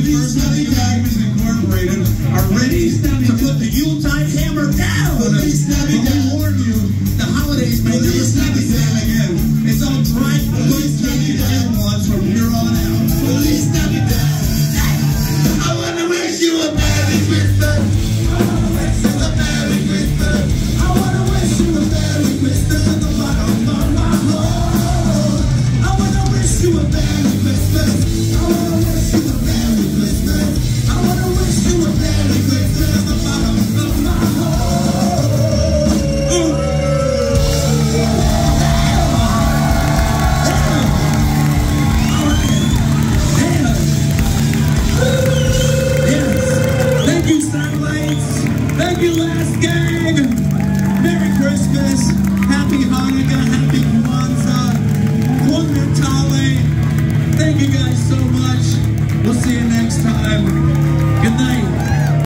Feliz Navidad. Thank you, last gang. Merry Christmas. Happy Hanukkah. Happy Kwanzaa. Buon Natale. Thank you guys so much. We'll see you next time. Good night.